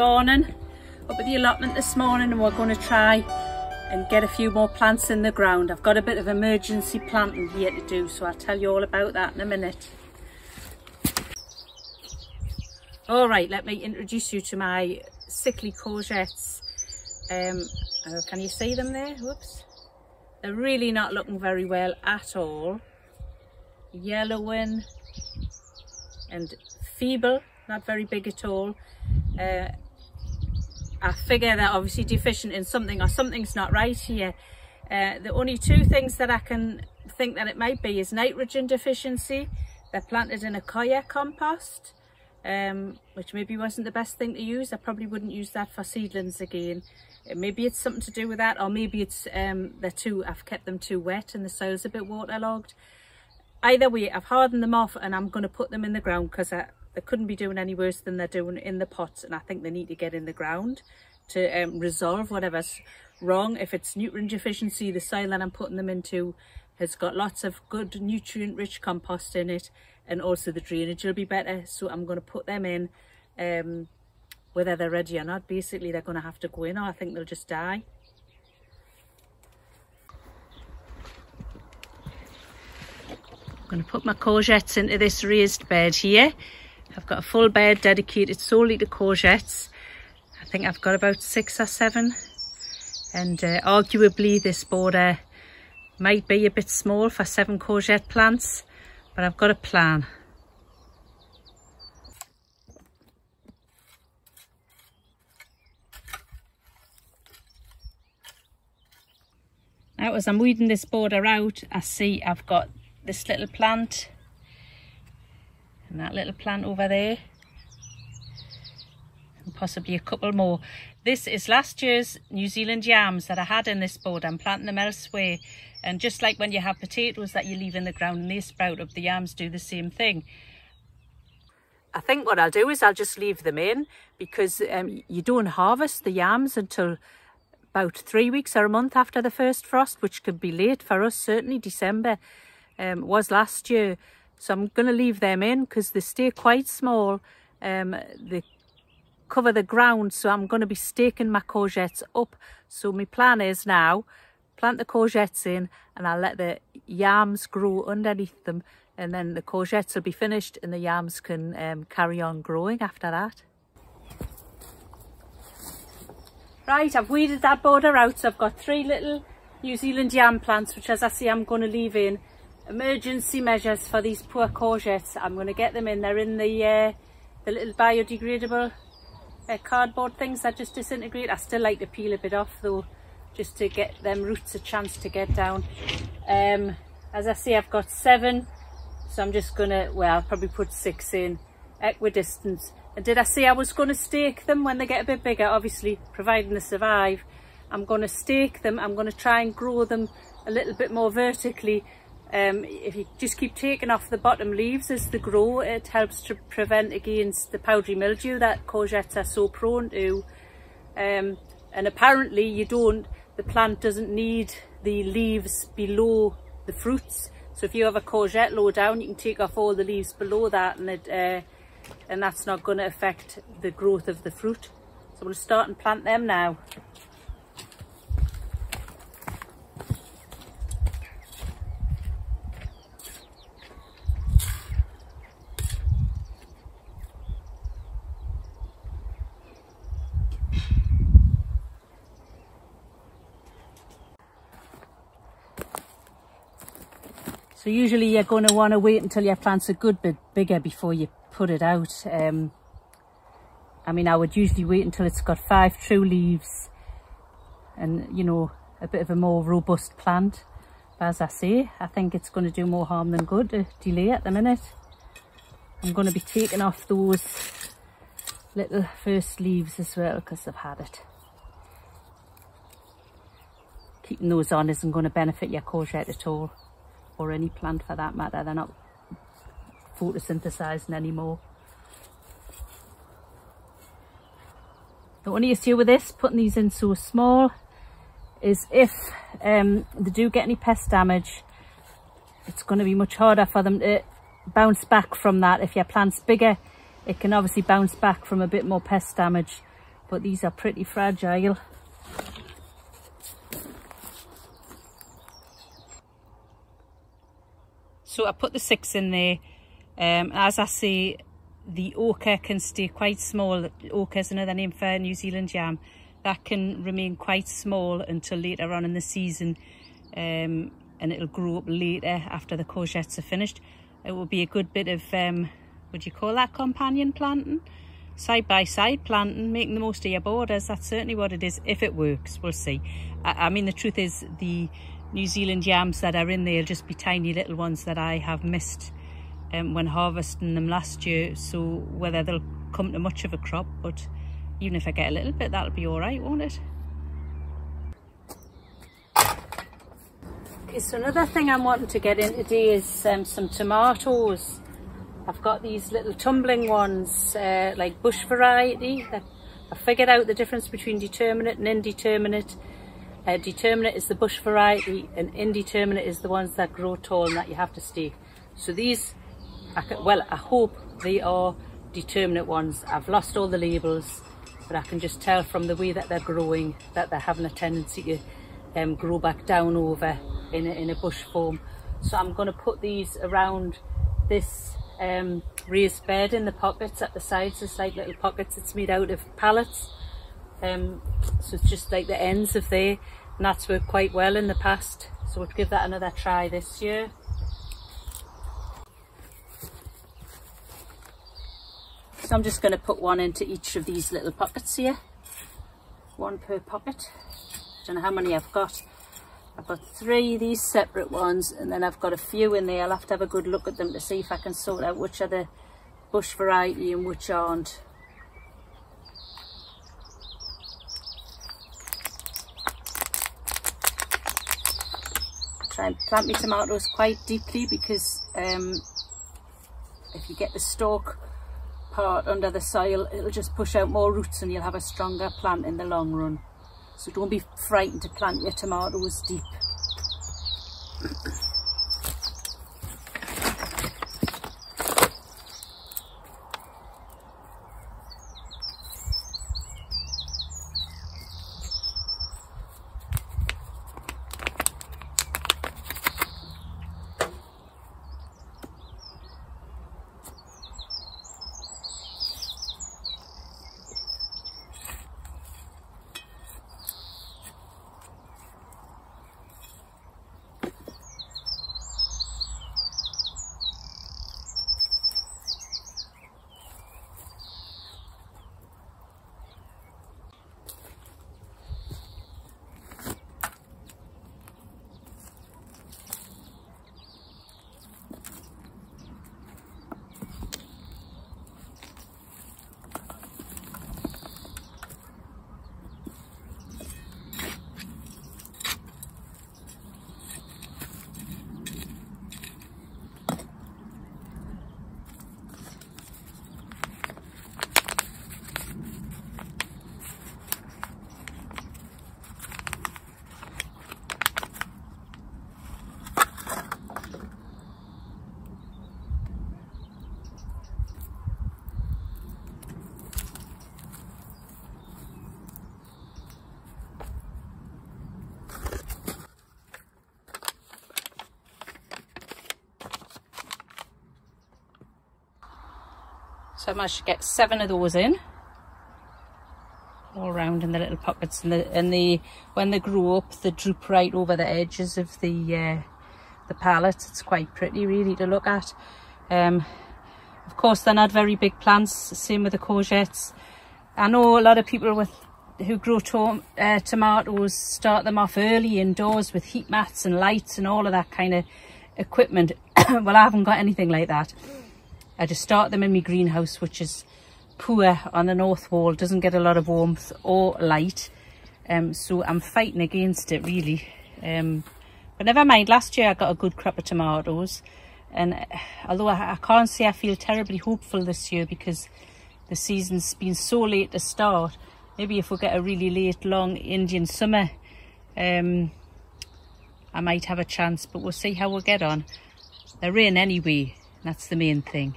Morning. Up at the allotment this morning and we're going to try and get a few more plants in the ground. I've got a bit of emergency planting here to do so I'll tell you all about that in a minute. All right, let me introduce you to my sickly courgettes. Um, oh, can you see them there? Whoops. They're really not looking very well at all. Yellowing and feeble, not very big at all. Uh, I figure they're obviously deficient in something or something's not right here. Uh, the only two things that I can think that it might be is nitrogen deficiency. They're planted in a coir compost, um, which maybe wasn't the best thing to use. I probably wouldn't use that for seedlings again. Maybe it's something to do with that, or maybe it's um, they're too, I've kept them too wet and the soil's a bit waterlogged. Either way, I've hardened them off and I'm going to put them in the ground because they couldn't be doing any worse than they're doing in the pots and I think they need to get in the ground to um, resolve whatever's wrong. If it's nutrient deficiency, the soil that I'm putting them into has got lots of good nutrient rich compost in it and also the drainage will be better. So I'm going to put them in um, whether they're ready or not. Basically, they're going to have to go in or I think they'll just die. I'm going to put my courgettes into this raised bed here. I've got a full bed dedicated solely to courgettes. I think I've got about six or seven. And uh, arguably this border might be a bit small for seven courgette plants, but I've got a plan. Now as I'm weeding this border out, I see I've got this little plant and that little plant over there and possibly a couple more. This is last year's New Zealand yams that I had in this board. I'm planting them elsewhere and just like when you have potatoes that you leave in the ground and they sprout up, the yams do the same thing. I think what I'll do is I'll just leave them in because um, you don't harvest the yams until about three weeks or a month after the first frost, which could be late for us, certainly December um, was last year. So I'm going to leave them in because they stay quite small. Um, they cover the ground, so I'm going to be staking my courgettes up. So my plan is now, plant the courgettes in and I'll let the yams grow underneath them and then the courgettes will be finished and the yams can um, carry on growing after that. Right, I've weeded that border out, so I've got three little New Zealand yam plants, which as I see I'm going to leave in emergency measures for these poor courgettes. I'm going to get them in. They're in the uh, the little biodegradable uh, cardboard things that just disintegrate. I still like to peel a bit off though, just to get them roots a chance to get down. Um, as I say, I've got seven, so I'm just going to, well, I'll probably put six in equidistant. And did I say I was going to stake them when they get a bit bigger? Obviously, providing they survive. I'm going to stake them. I'm going to try and grow them a little bit more vertically um, if you just keep taking off the bottom leaves as they grow, it helps to prevent against the powdery mildew that courgettes are so prone to. Um, and apparently you don't, the plant doesn't need the leaves below the fruits. So if you have a courgette low down, you can take off all the leaves below that and it, uh, and that's not going to affect the growth of the fruit. So we'll start and plant them now. So usually you're going to want to wait until your plant's a good bit bigger before you put it out. Um, I mean, I would usually wait until it's got five true leaves and, you know, a bit of a more robust plant. But as I say, I think it's going to do more harm than good to delay at the minute. I'm going to be taking off those little first leaves as well because I've had it. Keeping those on isn't going to benefit your courgette at all or any plant for that matter. They're not photosynthesizing anymore. The only issue with this, putting these in so small, is if um, they do get any pest damage, it's going to be much harder for them to bounce back from that. If your plant's bigger, it can obviously bounce back from a bit more pest damage. but these are pretty fragile. So I put the six in there. Um, as I say, the oca can stay quite small. Oca is another name for New Zealand yam. That can remain quite small until later on in the season um, and it'll grow up later after the courgettes are finished. It will be a good bit of, um, would you call that companion planting? Side by side planting, making the most of your borders. That's certainly what it is, if it works, we'll see. I, I mean, the truth is the New Zealand yams that are in there will just be tiny little ones that I have missed um, when harvesting them last year. So whether they'll come to much of a crop, but even if I get a little bit, that'll be all right, won't it? Okay, so another thing I'm wanting to get in today is um, some tomatoes. I've got these little tumbling ones, uh, like bush variety. I figured out the difference between determinate and indeterminate. Uh, determinate is the bush variety and indeterminate is the ones that grow tall and that you have to stake. So these I can, well, I hope they are determinate ones. I've lost all the labels, but I can just tell from the way that they're growing that they're having a tendency to um, grow back down over in a, in a bush form. So I'm going to put these around this um, raised bed in the pockets at the sides. It's like little pockets. It's made out of pallets. Um, so it's just like the ends of there. And that's worked quite well in the past. So we'll give that another try this year. So I'm just going to put one into each of these little pockets here. One per pocket. I Don't know how many I've got. I've got three of these separate ones and then I've got a few in there. I'll have to have a good look at them to see if I can sort out which are the bush variety and which aren't. And plant my tomatoes quite deeply because um, if you get the stalk part under the soil, it'll just push out more roots and you'll have a stronger plant in the long run. So don't be frightened to plant your tomatoes deep. So I managed to get seven of those in. All around in the little pockets and the and the when they grow up they droop right over the edges of the uh, the pallets. It's quite pretty really to look at. Um, of course they're not very big plants, same with the courgettes. I know a lot of people with who grow uh, tomatoes start them off early indoors with heat mats and lights and all of that kind of equipment. well, I haven't got anything like that. I just start them in my greenhouse, which is poor on the north wall, doesn't get a lot of warmth or light. Um, so I'm fighting against it really. Um, but never mind, last year I got a good crop of tomatoes. And uh, although I, I can't say I feel terribly hopeful this year because the season's been so late to start, maybe if we get a really late, long Indian summer, um, I might have a chance, but we'll see how we'll get on. They're in anyway, that's the main thing.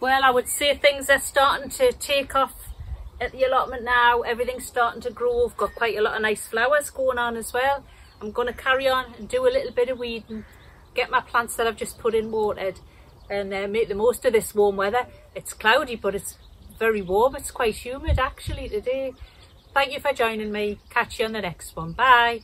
Well, I would say things are starting to take off at the allotment now. Everything's starting to grow. We've got quite a lot of nice flowers going on as well. I'm going to carry on and do a little bit of weeding, get my plants that I've just put in watered and uh, make the most of this warm weather. It's cloudy, but it's very warm. It's quite humid actually today. Thank you for joining me. Catch you on the next one. Bye.